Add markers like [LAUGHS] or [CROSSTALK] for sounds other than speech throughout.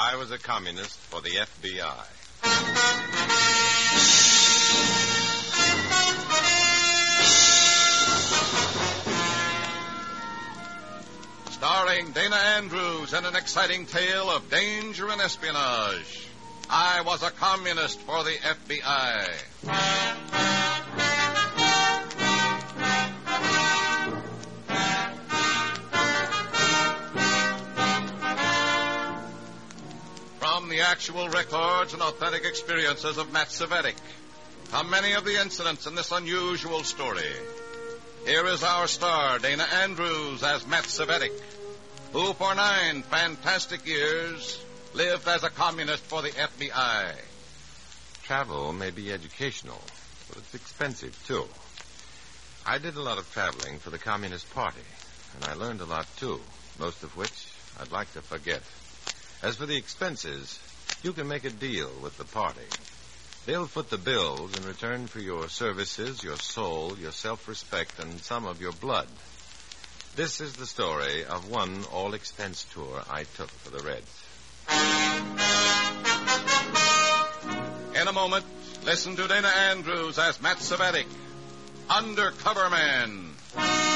I was a communist for the FBI. Starring Dana Andrews in an exciting tale of danger and espionage. I was a communist for the FBI. The actual records and authentic experiences of Matt Cvetic come many of the incidents in this unusual story. Here is our star, Dana Andrews, as Matt Cvetic, who for nine fantastic years lived as a communist for the FBI. Travel may be educational, but it's expensive, too. I did a lot of traveling for the Communist Party, and I learned a lot, too, most of which I'd like to forget. As for the expenses, you can make a deal with the party. They'll foot the bills in return for your services, your soul, your self-respect, and some of your blood. This is the story of one all-expense tour I took for the Reds. In a moment, listen to Dana Andrews as Matt Cvetic, Undercover Man.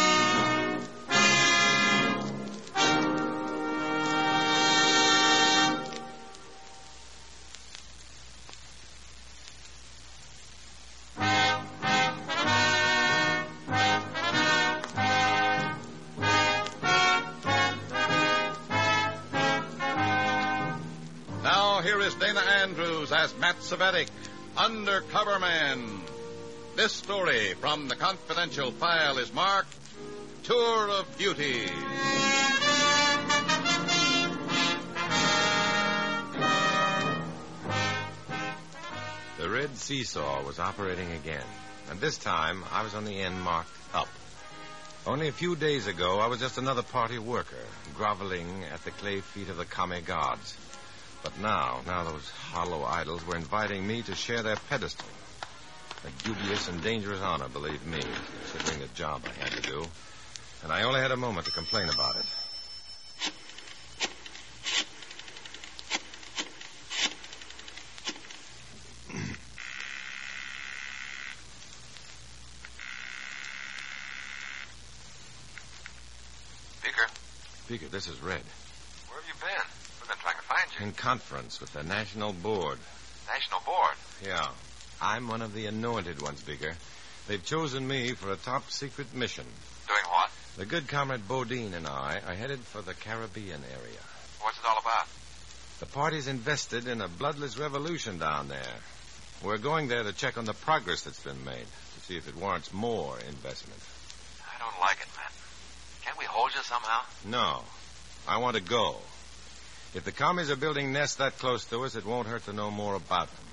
Is Dana Andrews as Matt Cvetic, Undercover Man. This story from the confidential file is marked Tour of Duty. The Red Seesaw was operating again, and this time I was on the end marked up. Only a few days ago, I was just another party worker, groveling at the clay feet of the Kame gods. But now, now those hollow idols were inviting me to share their pedestal. A dubious and dangerous honor, believe me, considering the job I had to do. And I only had a moment to complain about it. Beaker, Speaker, this is Red. where have you been? We've been trying to find you. In conference with the National Board. National Board. Yeah. I'm one of the anointed ones, Beaker. They've chosen me for a top secret mission. Doing what? The good comrade Bodine and I are headed for the Caribbean area. What's it all about? The party's invested in a bloodless revolution down there. We're going there to check on the progress that's been made, to see if it warrants more investment. I don't like it, man. Can't we hold you somehow? No. I want to go. If the commies are building nests that close to us, it won't hurt to know more about them.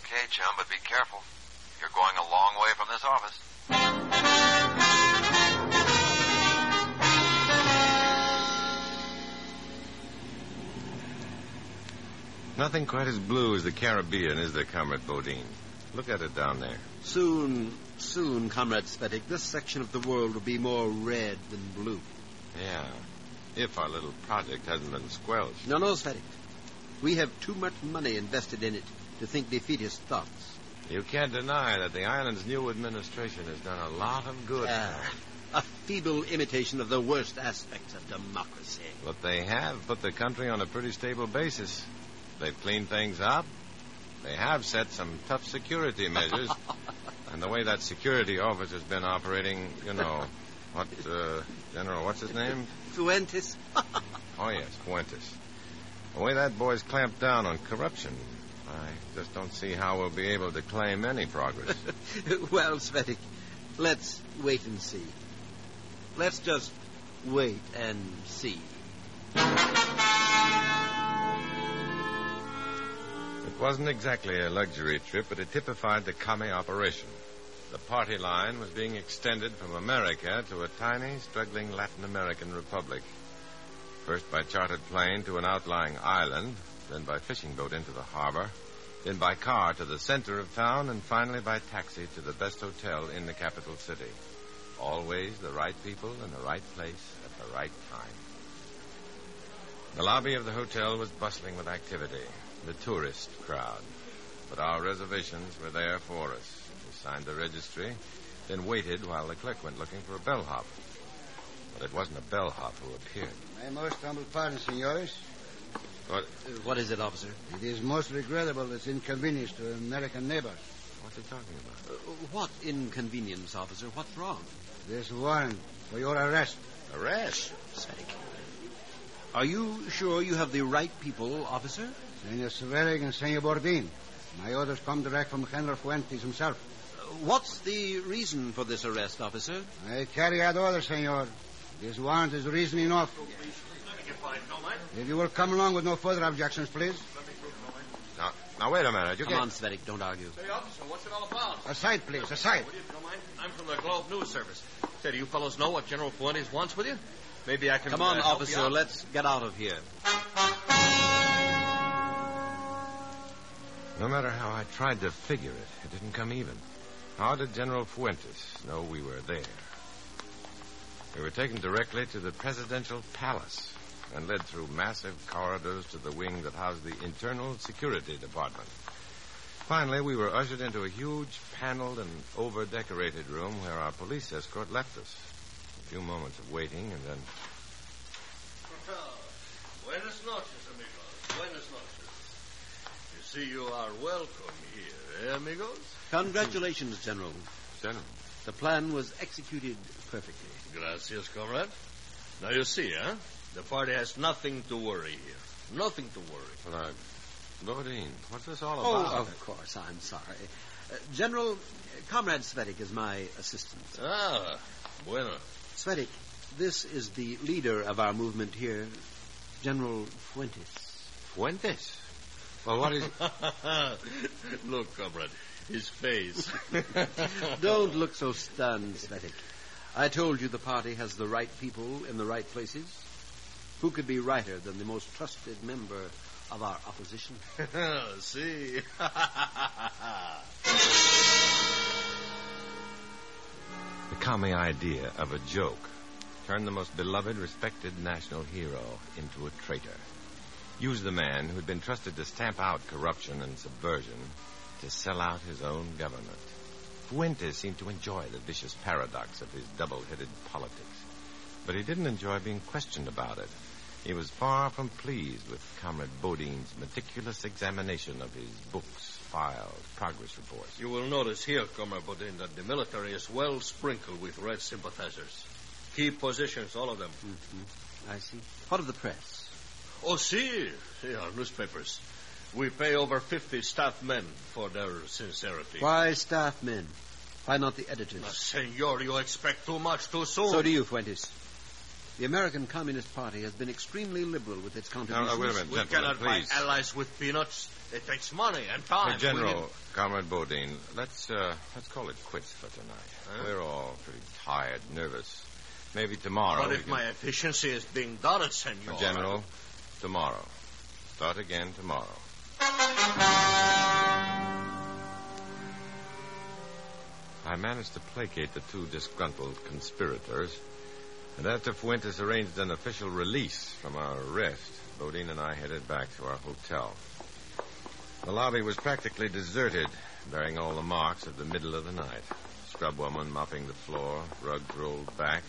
Okay, chum, but be careful. You're going a long way from this office. Nothing quite as blue as the Caribbean, is there, Comrade Bodine? Look at it down there. Soon, soon, Comrade Cvetic, this section of the world will be more red than blue. Yeah. If our little project hasn't been squelched. No, no, Cvetic. We have too much money invested in it to think defeatist thoughts. You can't deny that the island's new administration has done a lot of good. Ah, a feeble imitation of the worst aspects of democracy. But they have put the country on a pretty stable basis. They've cleaned things up. They have set some tough security [LAUGHS] measures. and the way that security office has been operating, you know, what, uh, General, what's his name? Fuentes? [LAUGHS] Oh, yes, Fuentes. The way that boy's clamped down on corruption, I just don't see how we'll be able to claim any progress. [LAUGHS] well, Cvetic, let's wait and see. Let's just wait and see. It wasn't exactly a luxury trip, but it typified the Kame operation. The party line was being extended from America to a tiny, struggling Latin American republic. First by chartered plane to an outlying island, then by fishing boat into the harbor, then by car to the center of town, and finally by taxi to the best hotel in the capital city. Always the right people in the right place at the right time. The lobby of the hotel was bustling with activity, the tourist crowd. But our reservations were there for us. We signed the registry, then waited while the clerk went looking for a bellhop. But it wasn't a bellhop who appeared. My most humble pardon, senores. What? Uh, what is it, officer? It is most regrettable this inconvenience to American neighbors. What's he talking about? Uh, what inconvenience, officer? What's wrong? This warrant for your arrest. Arrest? Cvetic. Are you sure you have the right people, officer? Senor Cvetic and Senor Bodine. My orders come direct from General Fuentes himself. What's the reason for this arrest, officer? I carry out orders, senor. This warrant is reason enough. If you will come along with no further objections, please. Now, now wait a minute. You Come can't. on, Cvetic, don't argue. Hey, officer, what's it all about? Aside, please, aside. Would you, if you don't mind? I'm from the Globe News Service. Say, do you fellows know what General Fuentes wants with you? Maybe I can. Come on, uh, help you officer, out. let's get out of here. No matter how I tried to figure it, it didn't come even. How did General Fuentes know we were there? We were taken directly to the presidential palace and led through massive corridors to the wing that housed the Internal Security Department. Finally, we were ushered into a huge paneled and over-decorated room where our police escort left us. A few moments of waiting and then Buenas noches, amigos. Buenas noches. You see, you are welcome here, eh, amigos? Congratulations, General. General. The plan was executed perfectly. Gracias, comrade. Now you see, huh? The party has nothing to worry here. Nothing to worry. But I... Bodine, what's this all about? Oh, of course, I'm sorry. Uh, General, uh, Comrade Cvetic is my assistant. Ah, bueno. Cvetic, this is the leader of our movement here, General Fuentes. Fuentes? Well, what is... [LAUGHS] Look, comrade, his face. [LAUGHS] [LAUGHS] Don't look so stunned, Cvetic. I told you the party has the right people in the right places. Who could be righter than the most trusted member of our opposition? [LAUGHS] see. The commie idea of a joke turned the most beloved, respected national hero into a traitor. Used the man who had been trusted to stamp out corruption and subversion to sell out his own government. Fuentes seemed to enjoy the vicious paradox of his double-headed politics. But he didn't enjoy being questioned about it. He was far from pleased with Comrade Bodine's meticulous examination of his books, files, progress reports. You will notice here, Comrade Bodine, that the military is well sprinkled with red sympathizers. Key positions, all of them. Mm-hmm. I see. What of the press? Oh, see, see our newspapers. We pay over 50 staff men for their sincerity. Why staff men? Why not the editors? Now, senor, you expect too much too soon. So do you, Fuentes. The American Communist Party has been extremely liberal with its Now, contributions. now, wait a minute, We gentlemen, cannot buy allies with peanuts. It takes money and time. Hey, General, need- Comrade Bodine, let's uh, let's call it quits for tonight. Huh? We're all pretty tired, nervous. Maybe tomorrow. But if can- my efficiency is being doubted, senor. General, tomorrow. Start again tomorrow. I managed to placate the two disgruntled conspirators, and after Fuentes arranged an official release from our arrest, Bodine and I headed back to our hotel. The lobby was practically deserted, bearing all the marks of the middle of the night. Scrub woman mopping the floor, rugs rolled back,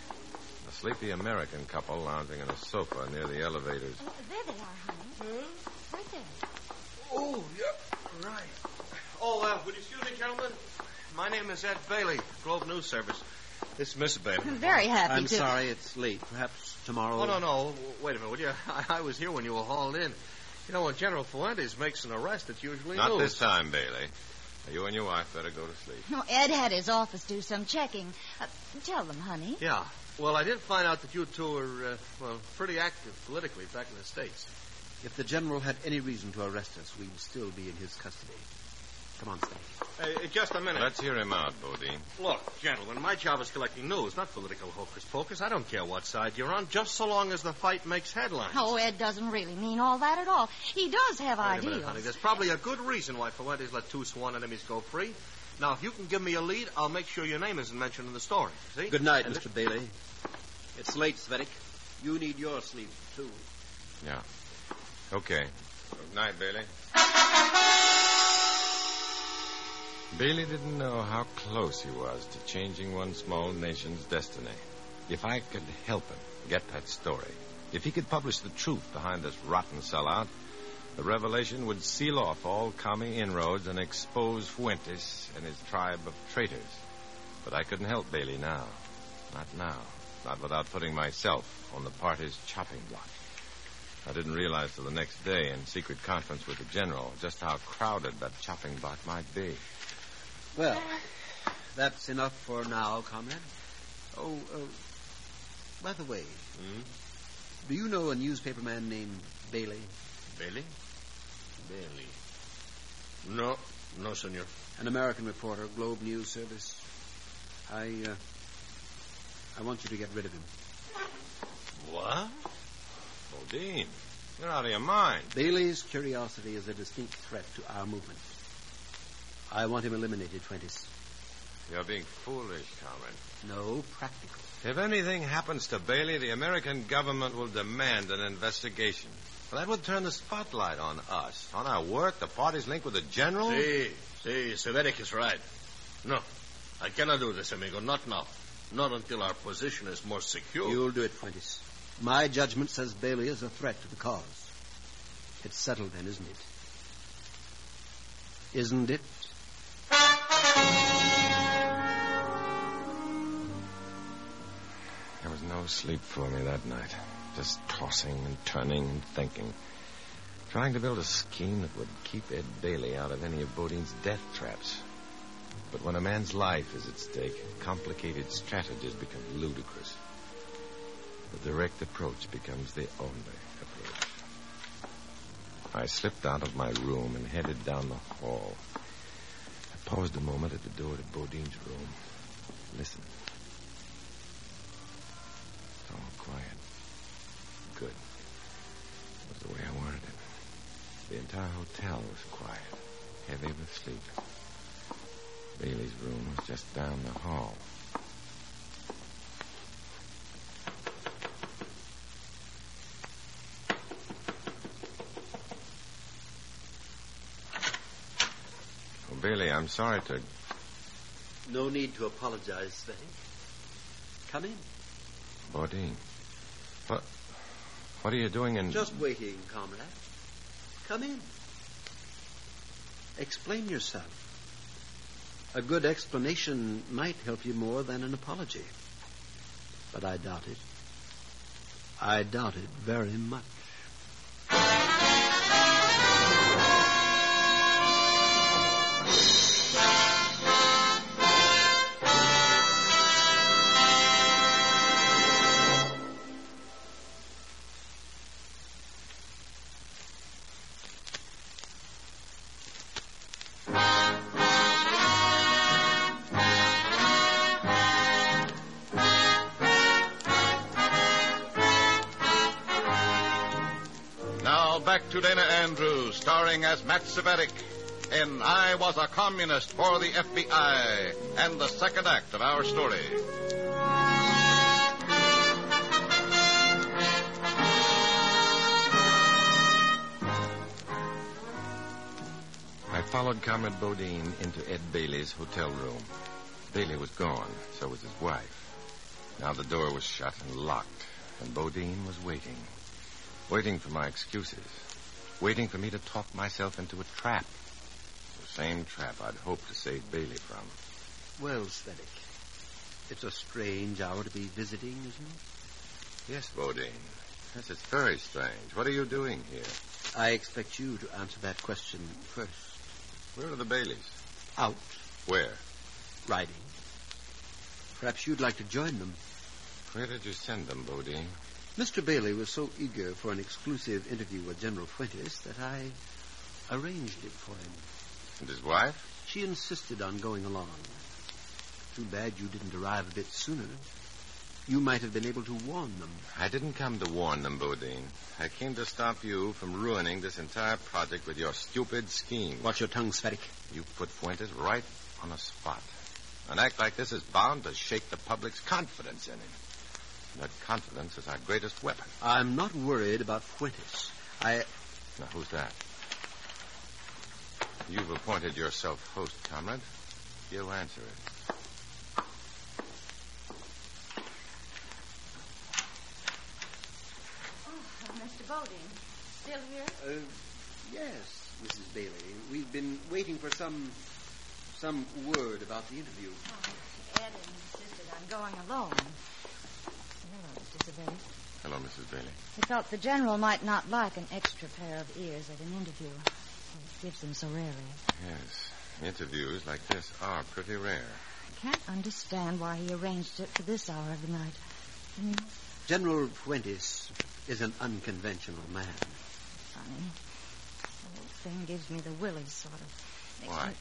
a sleepy American couple lounging on a sofa near the elevators. There they are, honey. Hmm? Right there. Oh, yeah, right. Oh, uh, would you excuse me, gentlemen? My name is Ed Bailey, Globe News Service. This is Miss Bailey. I'm very happy I'm to. sorry it's late. Perhaps tomorrow. Oh, no, no. Wait a minute, would you? I, [LAUGHS] I was here when you were hauled in. You know, when General Fuentes makes an arrest, it's usually Not news. this time, Bailey. You and your wife better go to sleep. No, Ed had his office do some checking. Uh, tell them, honey. Yeah. Well, I did find out that you two are, uh, well, pretty active politically back in the States. If the general had any reason to arrest us, we would still be in his custody. Come on, Steve. Uh, just a minute. Let's hear him out, Bodine. Look, gentlemen, my job is collecting news, not political hocus pocus. I don't care what side you're on, just so long as the fight makes headlines. Oh, Ed doesn't really mean all that at all. He does have Wait a minute, honey. There's probably a good reason why Fuentes let two sworn enemies go free. Now, if you can give me a lead, I'll make sure your name isn't mentioned in the story. See? Good night, And Mr. Bailey. It's late, Cvetic. You need your sleep, too. Yeah. Okay. Good night, Bailey. Bailey didn't know how close he was to changing one small nation's destiny. If I could help him get that story, if he could publish the truth behind this rotten sellout, the revelation would seal off all commie inroads and expose Fuentes and his tribe of traitors. But I couldn't help Bailey now. Not now. Not without putting myself on the party's chopping block. I didn't realize till the next day in secret conference with the general just how crowded that chopping block might be. Well, that's enough for now, comrade. Oh, uh, by the way, Hmm? do you know a newspaper man named Bailey? Bailey? Bailey. No, no, senor. An American reporter, Globe News Service. I, uh, I want you to get rid of him. What? Bodine, you're out of your mind. Bailey's curiosity is a distinct threat to our movement. I want him eliminated, Fuentes. You're being foolish, Carmen. No, practical. If anything happens to Bailey, the American government will demand an investigation. Well, that would turn the spotlight on us, on our work, the party's link with the general. See, see, Cvetic is right. No, I cannot do this, amigo. Not now. Not until our position is more secure. You'll do it, Fuentes. My judgment says Bailey is a threat to the cause. It's settled then, isn't it? Isn't it? There was no sleep for me that night. Just tossing and turning and thinking. Trying to build a scheme that would keep Ed Bailey out of any of Bodine's death traps. But when a man's life is at stake, complicated strategies become ludicrous. The direct approach becomes the only approach. I slipped out of my room and headed down the hall. I paused a moment at the door to Bodine's room. Listened. It's all quiet. Good. It was the way I wanted it. The entire hotel was quiet, heavy with sleep. Bailey's room was just down the hall. Bailey, I'm sorry to. No need to apologize, Cvetic. Come in. Bodine. What? What are you doing in. Just waiting, comrade. Come in. Explain yourself. A good explanation might help you more than an apology. But I doubt it. I doubt it very much. Matt Cvetic in I Was a Communist for the FBI and the second act of our story. I followed Comrade Bodine into Ed Bailey's hotel room. Bailey was gone, so was his wife. Now the door was shut and locked, and Bodine was waiting. Waiting for my excuses. Waiting for me to talk myself into a trap. The same trap I'd hoped to save Bailey from. Well, Cvetic, it's a strange hour to be visiting, isn't it? Yes, Bodine. Yes, it's very strange. What are you doing here? I expect you to answer that question first. Where are the Baileys? Out Where? riding. Perhaps you'd like to join them. Where did you send them, Bodine? Mr. Bailey was so eager for an exclusive interview with General Fuentes that I arranged it for him. And his wife? She insisted on going along. Too bad you didn't arrive a bit sooner. You might have been able to warn them. I didn't come to warn them, Bodine. I came to stop you from ruining this entire project with your stupid scheme. Watch your tongue, Cvetic. You put Fuentes right on the spot. An act like this is bound to shake the public's confidence in him. That confidence is our greatest weapon. I'm not worried about Fuentes. I. Now, who's that? You've appointed yourself host, comrade. You answer it. Oh, Mr. Bodine, still here? Uh, yes, Mrs. Bailey. We've been waiting for some. some word about the interview. Oh, Ed insisted on going alone. Hello, Mr. Cvetic. Hello, Mrs. Bailey. He felt the general might not like an extra pair of ears at an interview. He gives them so rarely. Yes. Interviews like this are pretty rare. I can't understand why he arranged it for this hour of the night. Mm, General Fuentes is an unconventional man. funny. The whole thing gives me the willies, sort of. Makes Why? me-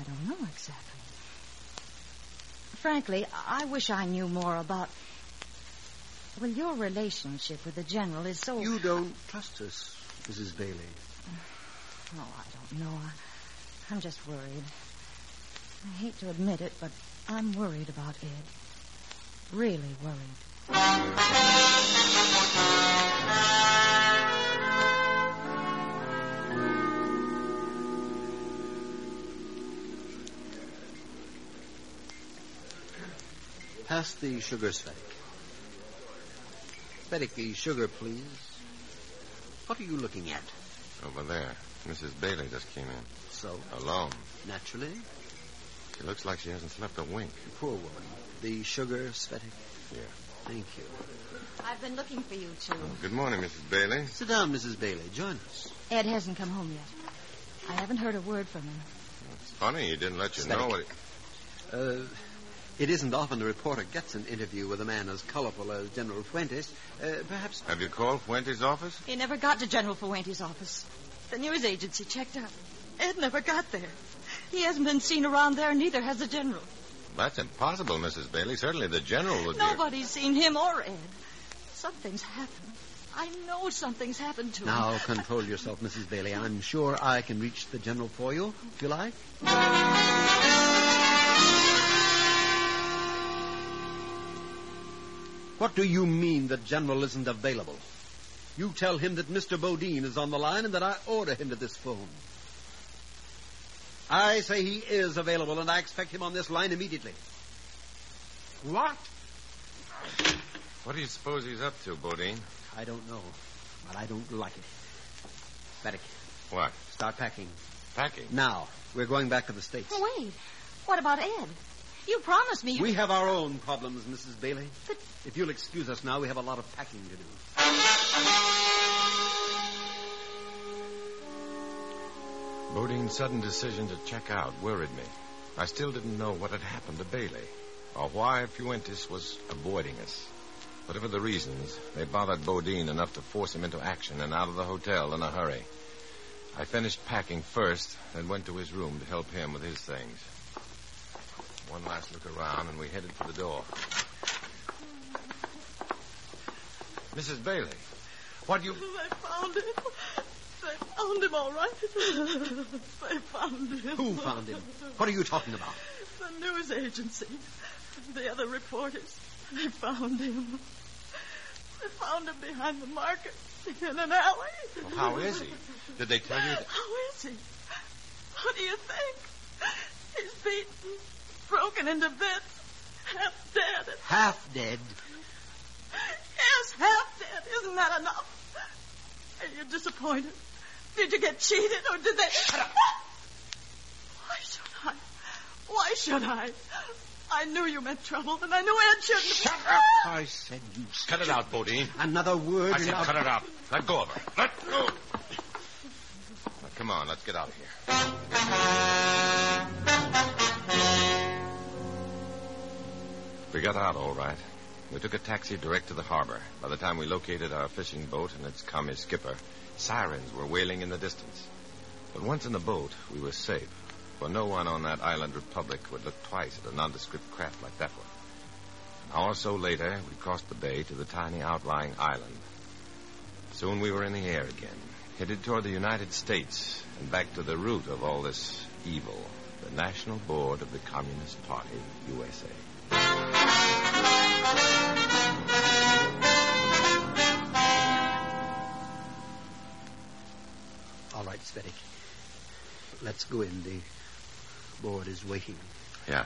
I don't know exactly. Frankly, I wish I knew more about. Well, your relationship with the general is so. You don't trust us, Mrs. Bailey. [SIGHS] Oh, I don't know. I, I'm just worried. I hate to admit it, but I'm worried about Ed. Really worried. Pass the sugar, Cvetic. Cvetic, the sugar, please. What are you looking at? Over there. Mrs. Bailey just came in. So, Alone. naturally, She looks like she hasn't slept a wink. poor woman. The sugar, Cvetic. Yeah. Thank you. I've been looking for you two. Good morning, Mrs. Bailey. Sit down, Mrs. Bailey. Join us. Ed hasn't come home yet. I haven't heard a word from him. It's funny he didn't let you Steady. know what he... Uh, it isn't often a reporter gets an interview with a man as colorful as General Fuentes. Uh, perhaps. Have you called Fuentes' office? He never got to General Fuentes' office. The news agency checked out. Ed never got there. He hasn't been seen around there, neither has the general. That's impossible, Mrs. Bailey. Certainly the general would be... Nobody's seen him or Ed. Something's happened. I know something's happened to him. Now, control yourself, Mrs. Bailey. I'm sure I can reach the general for you, if you like. What do you mean the general isn't available? You tell him that Mr. Bodine is on the line and that I order him to this phone. I say he is available and I expect him on this line immediately. What? What do you suppose he's up to, Bodine? I don't know, but I don't like it. Cvetic, What? start packing. Packing? Now, we're going back to the States. Wait. What about Ed? You promised me you... We have our own problems, Mrs. Bailey. But- If you'll excuse us now, we have a lot of packing to do. Bodine's sudden decision to check out worried me. I still didn't know what had happened to Bailey, or why Fuentes was avoiding us. Whatever the reasons, they bothered Bodine enough to force him into action and out of the hotel in a hurry. I finished packing first, then went to his room to help him with his things. One last look around, and we headed for the door. Mrs. Bailey, what you... They found him. They found him all right. they found him. Who found him? What are you talking about? The news agency. The other reporters. They found him. They found him behind the market in an alley. Well, how is he? Did they tell you that... How is he? What do you think? He's beaten, broken into bits, half dead. Half dead. Yes, half dead. Isn't that enough? Are you disappointed? Did you get cheated or did they. Shut up! Why should I? Why should I? I knew you meant trouble, and I knew Ed shouldn't. Shut have... up! I said you. Cut it out, Bodine. Another word. I said cut it out. Let go of her. Let go. Now, come on, let's get out of here. We got out all right. We took a taxi direct to the harbor. By the time we located our fishing boat and its commie skipper, sirens were wailing in the distance. But once in the boat, we were safe, for no one on that island republic would look twice at a nondescript craft like that one. An hour or so later, we crossed the bay to the tiny outlying island. Soon we were in the air again, headed toward the United States and back to the root of all this evil, the National Board of the Communist Party, USA. All right, Cvetic. Let's go in. The board is waiting. Yeah.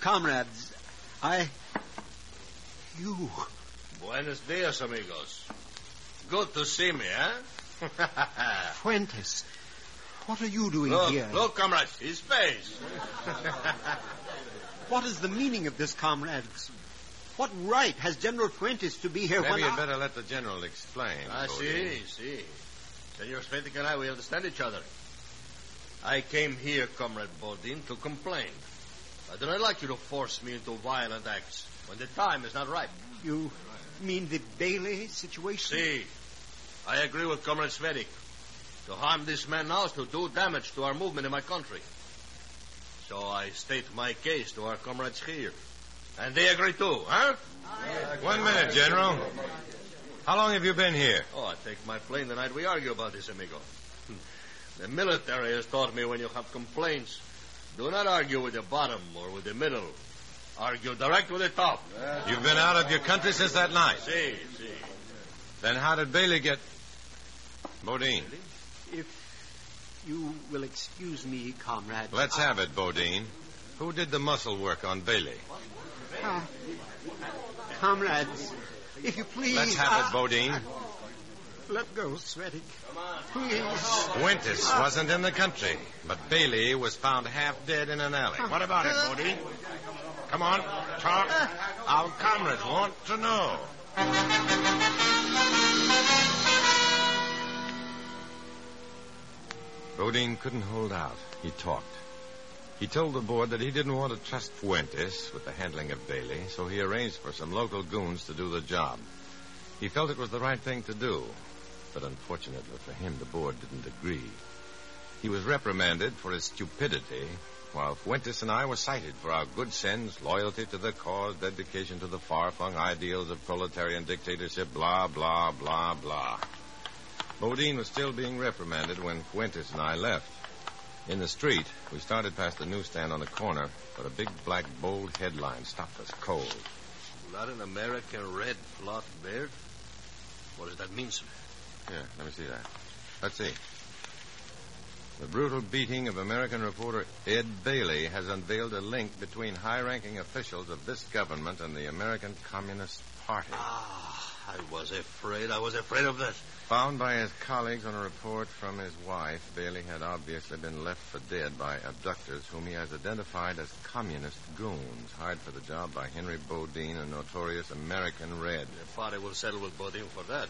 Comrades, I. You. Buenos dias, amigos. Good to see me, eh? [LAUGHS] Fuentes. What are you doing look, here? look, comrades, his face. [LAUGHS] What is the meaning of this, comrades? What right has General Fuentes to be here Maybe when you'd I... better let the general explain. I Bodine. see, see. Senor Cvetic and I, we understand each other. I came here, Comrade Bodine, to complain. I do not like you to force me into violent acts when the time is not ripe. You mean the Bailey situation? See, I agree with Comrade Cvetic. To harm this man now is to do damage to our movement in my country. So I state my case to our comrades here. And they agree too, huh? One minute, General. How long have you been here? Oh, I take my plane the night we argue about this, amigo. [LAUGHS] The military has taught me when you have complaints, do not argue with the bottom or with the middle. Argue direct with the top. You've been out of your country since that night. See, see. Then how did Bailey get... Bodine, If you will excuse me, comrade. let's I- have it, Bodine. Who did the muscle work on Bailey? Ah, comrades, if you please. Let's have ah, it, Bodine. Let go, Cvetic. Please. Fuentes wasn't in the country, but Bailey was found half dead in an alley. What about it, Bodine? Come on, talk. Our comrades want to know. Bodine couldn't hold out. He talked. He told the board that he didn't want to trust Fuentes with the handling of Bailey, so he arranged for some local goons to do the job. He felt it was the right thing to do, but unfortunately for him, the board didn't agree. He was reprimanded for his stupidity, while Fuentes and I were cited for our good sense, loyalty to the cause, dedication to the far-flung ideals of proletarian dictatorship, blah, blah, blah, blah. Bodine was still being reprimanded when Fuentes and I left. In the street, we started past the newsstand on the corner, but a big black bold headline stopped us cold. Latin American red flock beard? What does that mean, sir? Here, let me see that. Let's see. The brutal beating of American reporter Ed Bailey has unveiled a link between high ranking officials of this government and the American Communist Party. Ah, I was afraid. I was afraid of that. Found by his colleagues on a report from his wife, Bailey had obviously been left for dead by abductors whom he has identified as communist goons, hired for the job by Henry Bodine, a notorious American Red. The party will settle with Bodine for that.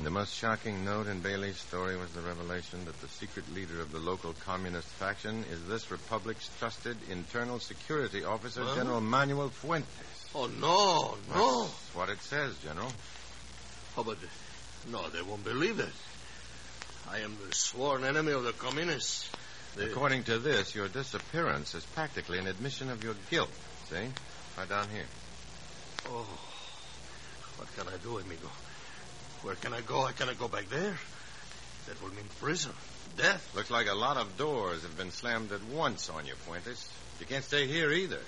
The most shocking note in Bailey's story was the revelation that the secret leader of the local communist faction is this republic's trusted internal security officer, Huh? General Manuel Fuentes. Oh, no, no. That's what it says, General. Oh, but no, they won't believe it. I am the sworn enemy of the communists. They- According to this, your disappearance is practically an admission of your guilt. See? Right down here. Oh, what can I do, amigo? Where can I go? I cannot go back there. That will mean prison, death. Looks like a lot of doors have been slammed at once on you, Fuentes. You can't stay here either.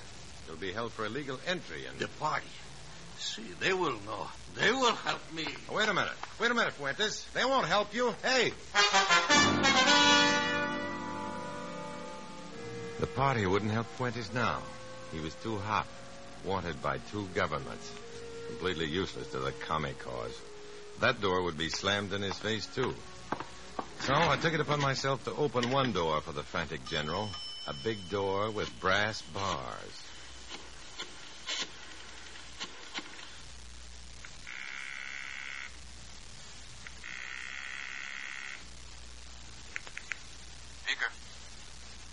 You'll be held for illegal entry and. The party. See, they will know. They will help me. Wait a minute. Wait a minute, Fuentes. They won't help you. Hey! The party wouldn't help Fuentes now. He was too hot, wanted by two governments, completely useless to the commie cause. That door would be slammed in his face, too. So I took it upon myself to open one door for the frantic general, a big door with brass bars. Beaker.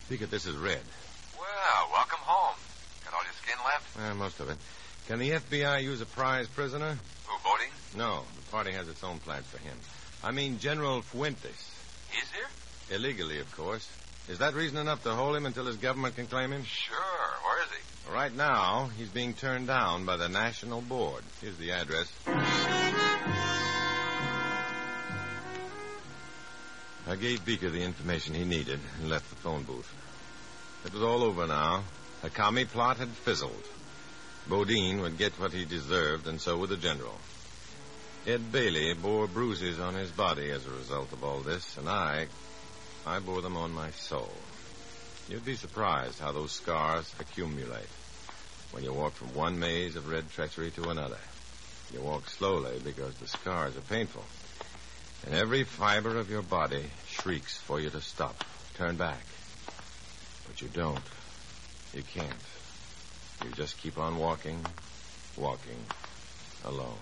Speaker, this is Red. Well, welcome home. Got all your skin left? Uh, most of it. Can the FBI use a prize prisoner? Who, Bodine? No, the party has its own plans for him. I mean General Fuentes. He's here? Illegally, of course. Is that reason enough to hold him until his government can claim him? Sure. Where is he? Right now, he's being turned down by the National Board. Here's the address. I gave Beaker the information he needed and left the phone booth. It was all over now. The commie plot had fizzled. Bodine would get what he deserved, and so would the general. Ed Bailey bore bruises on his body as a result of all this, and I, I bore them on my soul. You'd be surprised how those scars accumulate when you walk from one maze of red treachery to another. You walk slowly because the scars are painful. And every fiber of your body shrieks for you to stop, turn back. But you don't. You can't. You just keep on walking, walking, alone.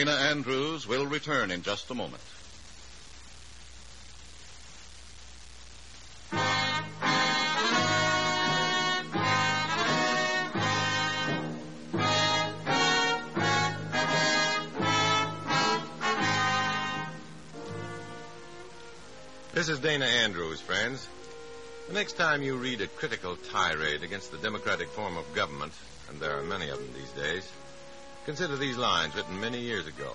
Dana Andrews will return in just a moment. This is Dana Andrews, friends. The next time you read a critical tirade against the democratic form of government, and there are many of them these days, consider these lines written many years ago.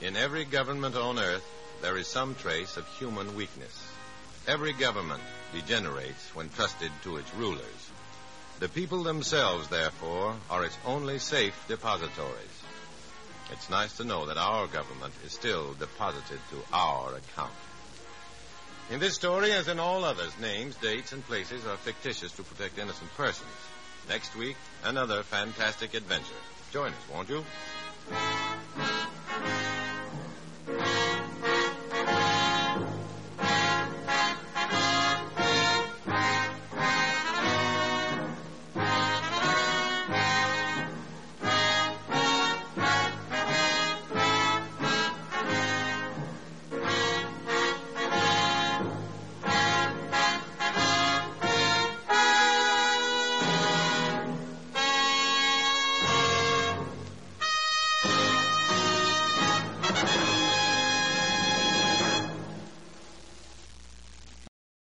In every government on earth, there is some trace of human weakness. Every government degenerates when trusted to its rulers. The people themselves, therefore, are its only safe depositories. It's nice to know that our government is still deposited to our account. In this story, as in all others, names, dates, and places are fictitious to protect innocent persons. Next week, another fantastic adventure. Join us, won't you?